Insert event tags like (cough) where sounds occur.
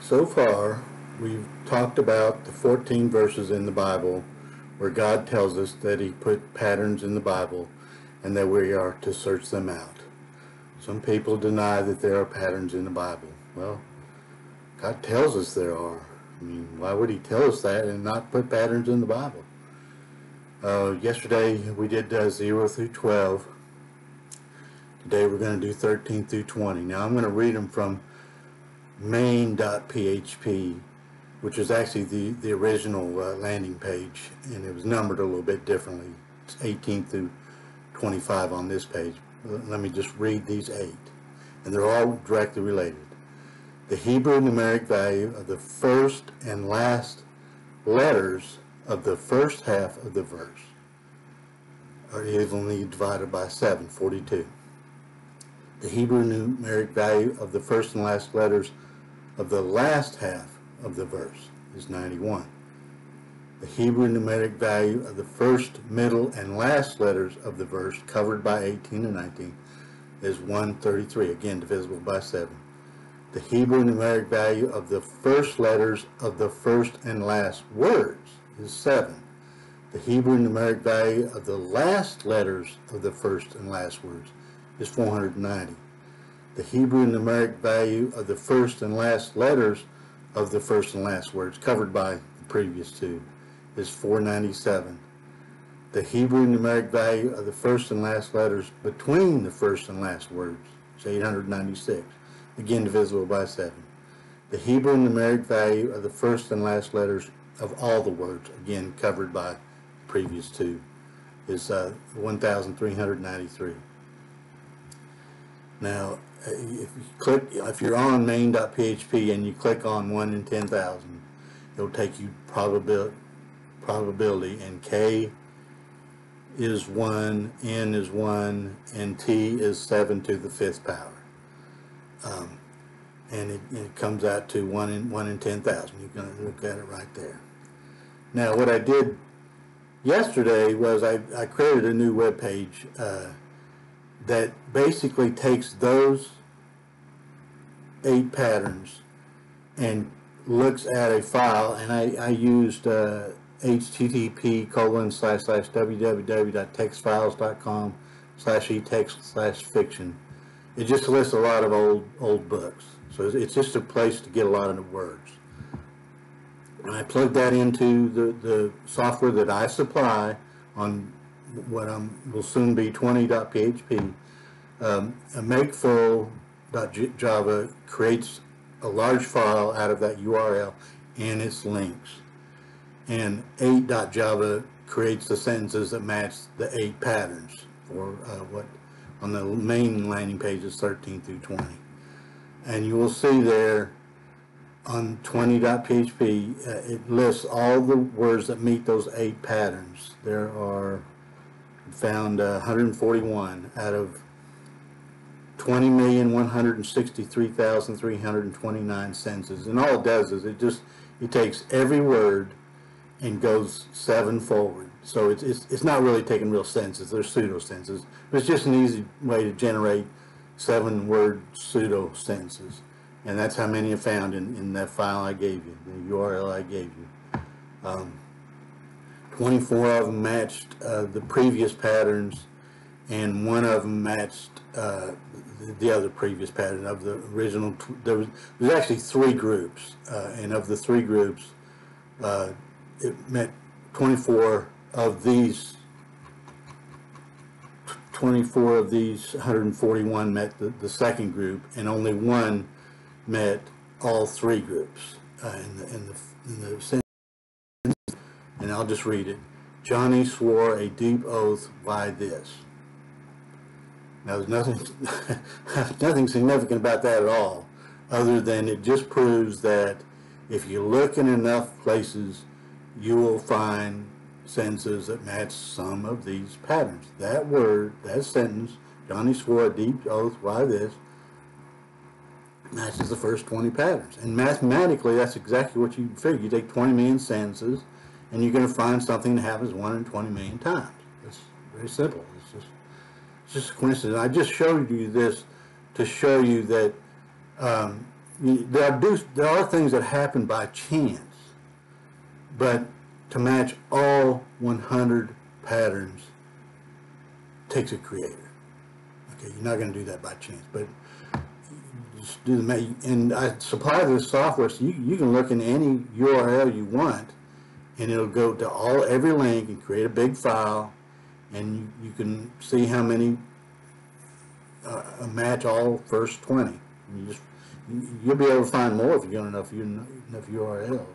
So far, we've talked about the 14 verses in the Bible where God tells us that he put patterns in the Bible and that we are to search them out. Some people deny that there are patterns in the Bible. Well, God tells us there are. I mean, why would he tell us that and not put patterns in the Bible? Uh, yesterday we did uh, 0 through 12. Today we're going to do 13 through 20. Now I'm going to read them from main.php, which is actually the, the original uh, landing page, and it was numbered a little bit differently. It's 18 through 25 on this page. Let me just read these eight, and they're all directly related. The Hebrew numeric value of the first and last letters of the first half of the verse are evenly divided by 7, 42. The Hebrew numeric value of the first and last letters of the last half of the verse is 91. The Hebrew numeric value of the first, middle, and last letters of the verse covered by 18 and 19 is 133, again divisible by 7. The Hebrew numeric value of the first letters of the first and last words is 7. The Hebrew numeric value of the last letters of the first and last words is 490 the Hebrew numeric value of the first and last letters of the first and last words covered by the previous two is 497. The Hebrew numeric value of the first and last letters between the first and last words is 896, again divisible by 7. The Hebrew numeric value of the first and last letters of all the words, again covered by the previous two, is uh, 1,393. Now, if you click, if you're on main.php and you click on 1 in 10,000, it'll take you probability, probability, and K is 1, N is 1, and T is 7 to the fifth power. Um, and it, it, comes out to 1 in, 1 in 10,000. You can look at it right there. Now, what I did yesterday was I, I created a new web page uh, that basically takes those eight patterns and looks at a file and I, I used uh, http colon slash slash www.textfiles.com slash etext slash fiction. It just lists a lot of old old books. So it's just a place to get a lot of the words. And I plugged that into the, the software that I supply on what I'm, will soon be 20.php, um, makeful.java creates a large file out of that URL and its links. And 8.java creates the sentences that match the eight patterns or uh, what on the main landing page is 13 through 20. And you will see there on 20.php, uh, it lists all the words that meet those eight patterns. There are found uh, 141 out of 20,163,329 sentences. And all it does is it just, it takes every word and goes seven forward. So it's, it's, it's not really taking real sentences. They're pseudo sentences. But it's just an easy way to generate seven word pseudo sentences. And that's how many are found in, in that file I gave you, the URL I gave you. Um, 24 of them matched uh, the previous patterns and one of them matched uh, the other previous pattern of the original. There was, there was actually three groups, uh, and of the three groups, uh, it met 24 of these. 24 of these 141 met the, the second group, and only one met all three groups uh, in the in the in the and I'll just read it. Johnny swore a deep oath by this. Now, there's nothing, (laughs) nothing significant about that at all, other than it just proves that if you look in enough places, you will find sentences that match some of these patterns. That word, that sentence, Johnny swore a deep oath by this, matches the first 20 patterns. And mathematically, that's exactly what you figure. You take 20 million sentences, and you're going to find something that happens 1 in 20 million times. It's very simple. It's just, it's just a coincidence. I just showed you this to show you that um, there are, do, there are things that happen by chance, but to match all 100 patterns takes a creator. Okay, you're not going to do that by chance, but just do the And I supply this software, so you, you can look in any URL you want, and it'll go to all every link and create a big file, and you, you can see how many uh, match all first 20. You just you- you'll be able to find more if you get enough enough URLs.